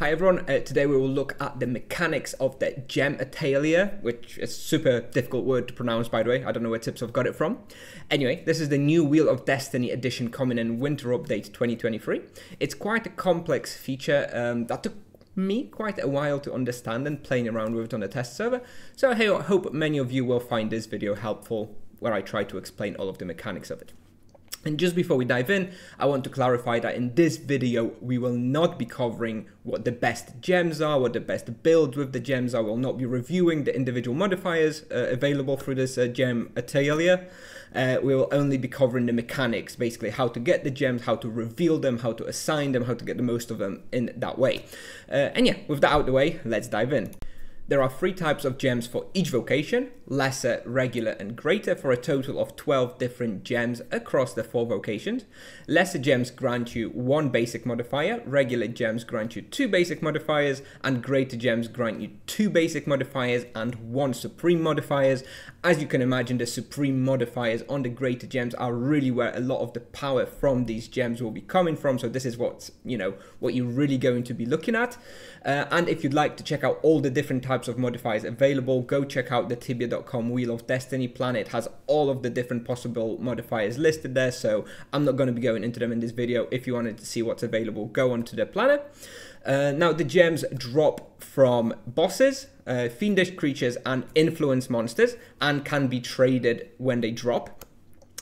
Hi everyone, uh, today we will look at the mechanics of the gem Atelier, which is super difficult word to pronounce by the way, I don't know where tips have got it from. Anyway, this is the new Wheel of Destiny edition coming in Winter Update 2023. It's quite a complex feature um, that took me quite a while to understand and playing around with it on the test server, so I hope many of you will find this video helpful where I try to explain all of the mechanics of it. And just before we dive in, I want to clarify that in this video, we will not be covering what the best gems are, what the best builds with the gems are. We'll not be reviewing the individual modifiers uh, available through this uh, gem atelier. Uh, we will only be covering the mechanics, basically how to get the gems, how to reveal them, how to assign them, how to get the most of them in that way. Uh, and yeah, with that out of the way, let's dive in. There are three types of gems for each vocation, lesser, regular and greater for a total of 12 different gems across the four vocations. Lesser gems grant you one basic modifier, regular gems grant you two basic modifiers, and greater gems grant you two basic modifiers and one supreme modifiers. As you can imagine, the supreme modifiers on the greater gems are really where a lot of the power from these gems will be coming from. So this is what's, you know, what you're really going to be looking at. Uh, and if you'd like to check out all the different types types of modifiers available, go check out the Tibia.com Wheel of Destiny plan. It has all of the different possible modifiers listed there, so I'm not going to be going into them in this video. If you wanted to see what's available, go onto the planner. Uh, now, the gems drop from bosses, uh, fiendish creatures, and influence monsters, and can be traded when they drop.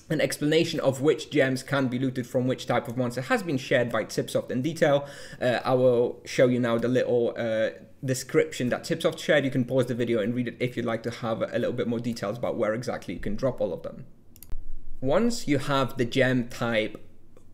An explanation of which gems can be looted from which type of monster has been shared by CipSoft in detail. Uh, I will show you now the little uh, description that CipSoft shared. You can pause the video and read it if you'd like to have a little bit more details about where exactly you can drop all of them. Once you have the gem type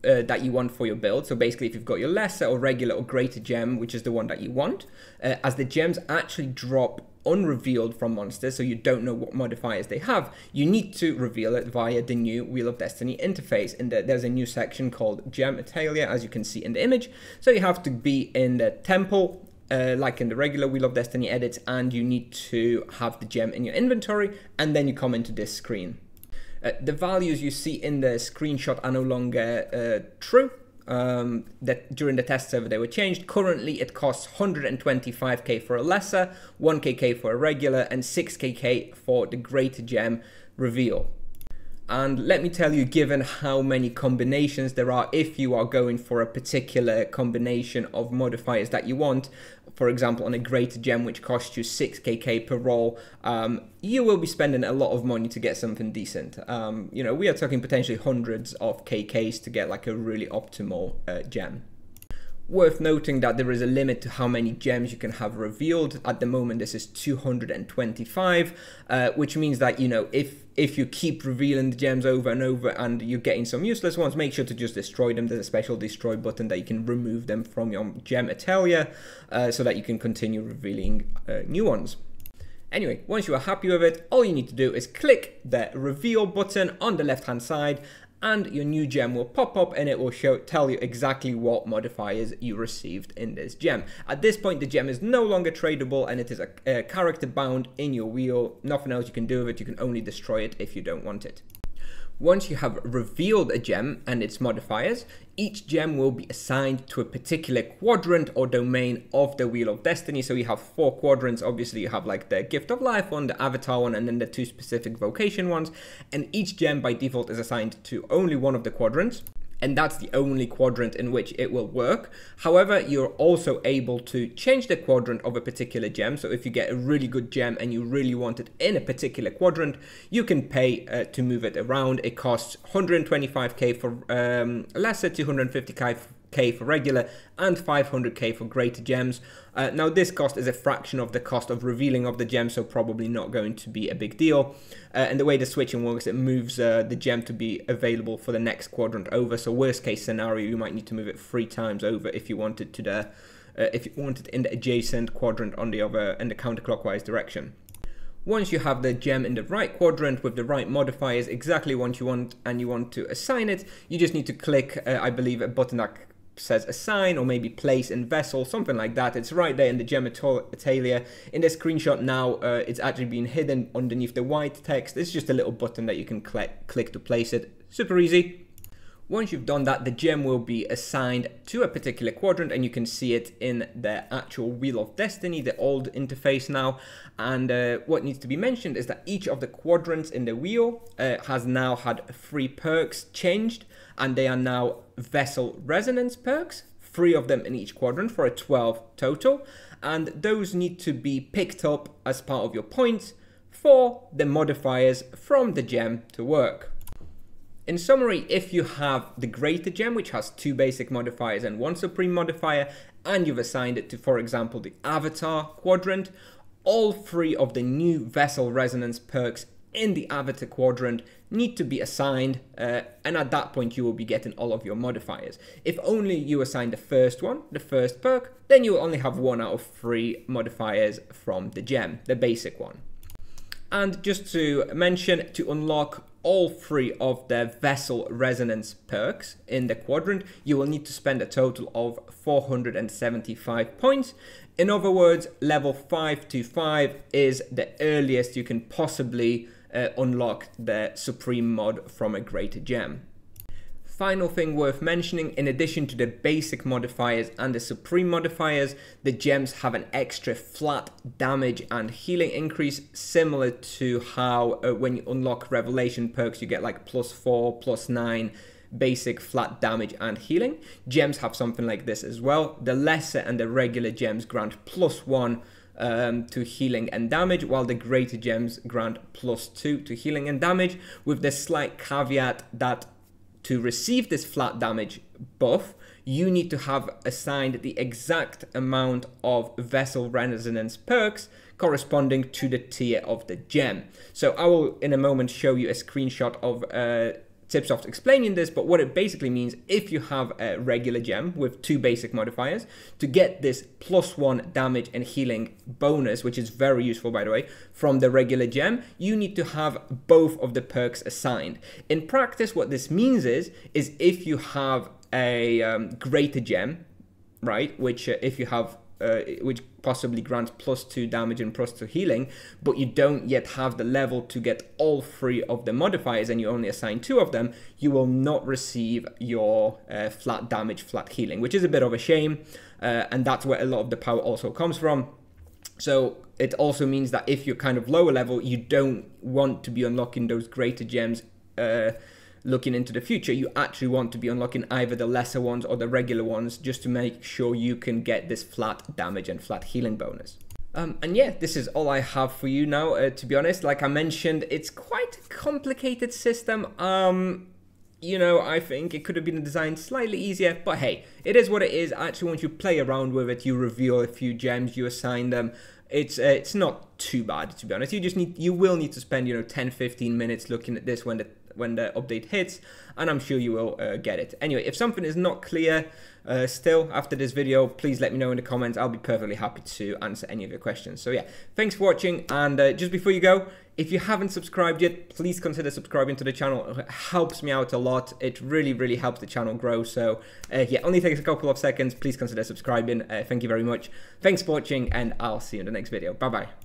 uh, that you want for your build. So basically, if you've got your lesser or regular or greater gem, which is the one that you want, uh, as the gems actually drop unrevealed from monsters, so you don't know what modifiers they have, you need to reveal it via the new Wheel of Destiny interface. And there's a new section called Gem Atelier, as you can see in the image. So you have to be in the temple uh, like in the regular Wheel of Destiny edits, and you need to have the gem in your inventory, and then you come into this screen. Uh, the values you see in the screenshot are no longer uh, true. Um, that during the test server they were changed. Currently, it costs 125k for a lesser, 1kk for a regular, and 6kk for the greater gem reveal. And let me tell you, given how many combinations there are, if you are going for a particular combination of modifiers that you want, for example, on a greater gem which costs you 6kk per roll, um, you will be spending a lot of money to get something decent. Um, you know, we are talking potentially hundreds of kk's to get like a really optimal uh, gem. Worth noting that there is a limit to how many gems you can have revealed. At the moment, this is 225, uh, which means that, you know, if if you keep revealing the gems over and over and you're getting some useless ones, make sure to just destroy them. There's a special destroy button that you can remove them from your gem atelier uh, so that you can continue revealing uh, new ones. Anyway, once you are happy with it, all you need to do is click the reveal button on the left hand side and your new gem will pop up and it will show tell you exactly what modifiers you received in this gem. At this point the gem is no longer tradable and it is a, a character bound in your wheel. Nothing else you can do with it, you can only destroy it if you don't want it. Once you have revealed a gem and its modifiers, each gem will be assigned to a particular quadrant or domain of the Wheel of Destiny. So you have four quadrants. Obviously, you have like the Gift of Life one, the Avatar one, and then the two specific vocation ones. And each gem by default is assigned to only one of the quadrants and that's the only quadrant in which it will work. However, you're also able to change the quadrant of a particular gem. So if you get a really good gem and you really want it in a particular quadrant, you can pay uh, to move it around. It costs 125k for um, lesser, 250k k for regular and 500k for greater gems. Uh, now this cost is a fraction of the cost of revealing of the gem, so probably not going to be a big deal. Uh, and the way the switching works, it moves uh, the gem to be available for the next quadrant over. So worst case scenario, you might need to move it three times over if you wanted to the, uh, if you wanted in the adjacent quadrant on the other in the counterclockwise direction. Once you have the gem in the right quadrant with the right modifiers exactly what you want and you want to assign it, you just need to click, uh, I believe, a button that says assign or maybe place in vessel, something like that. It's right there in the gem Atelier. In the screenshot now, uh, it's actually been hidden underneath the white text. It's just a little button that you can click, click to place it. Super easy. Once you've done that, the gem will be assigned to a particular quadrant and you can see it in the actual Wheel of Destiny, the old interface now. And uh, what needs to be mentioned is that each of the quadrants in the wheel uh, has now had three perks changed and they are now Vessel Resonance perks, three of them in each quadrant for a 12 total. And those need to be picked up as part of your points for the modifiers from the gem to work. In summary, if you have the greater gem, which has two basic modifiers and one supreme modifier, and you've assigned it to, for example, the avatar quadrant, all three of the new vessel resonance perks in the avatar quadrant need to be assigned uh, and at that point you will be getting all of your modifiers. If only you assign the first one, the first perk, then you will only have one out of three modifiers from the gem, the basic one. And just to mention, to unlock all three of the vessel resonance perks in the quadrant, you will need to spend a total of 475 points. In other words, level 5 to 5 is the earliest you can possibly uh, unlock the supreme mod from a greater gem. Final thing worth mentioning, in addition to the basic modifiers and the supreme modifiers, the gems have an extra flat damage and healing increase similar to how uh, when you unlock revelation perks you get like plus 4, plus 9 basic flat damage and healing. Gems have something like this as well. The lesser and the regular gems grant plus 1 um, to healing and damage, while the greater gems grant plus 2 to healing and damage, with the slight caveat that to receive this flat damage buff, you need to have assigned the exact amount of Vessel Resonance perks corresponding to the tier of the gem. So I will in a moment show you a screenshot of uh, CipSoft explaining this, but what it basically means, if you have a regular gem with two basic modifiers, to get this plus one damage and healing bonus, which is very useful by the way, from the regular gem, you need to have both of the perks assigned. In practice, what this means is, is if you have a um, greater gem, right, which uh, if you have uh, which possibly grants plus two damage and plus two healing, but you don't yet have the level to get all three of the modifiers and you only assign two of them, you will not receive your uh, flat damage, flat healing, which is a bit of a shame. Uh, and that's where a lot of the power also comes from. So it also means that if you're kind of lower level, you don't want to be unlocking those greater gems uh, looking into the future, you actually want to be unlocking either the lesser ones or the regular ones just to make sure you can get this flat damage and flat healing bonus. Um, and yeah, this is all I have for you now, uh, to be honest. Like I mentioned, it's quite a complicated system. Um, you know, I think it could have been designed slightly easier, but hey, it is what it is. Actually, once you play around with it, you reveal a few gems, you assign them. It's uh, it's not too bad, to be honest. You just need, you will need to spend, you know, 10, 15 minutes looking at this when the when the update hits and I'm sure you will uh, get it. Anyway, if something is not clear uh, still after this video, please let me know in the comments. I'll be perfectly happy to answer any of your questions. So yeah, thanks for watching and uh, just before you go, if you haven't subscribed yet, please consider subscribing to the channel. It helps me out a lot. It really, really helps the channel grow. So uh, yeah, only takes a couple of seconds. Please consider subscribing. Uh, thank you very much. Thanks for watching and I'll see you in the next video. Bye-bye.